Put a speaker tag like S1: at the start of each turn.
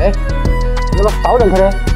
S1: 哎，你那个好点开开。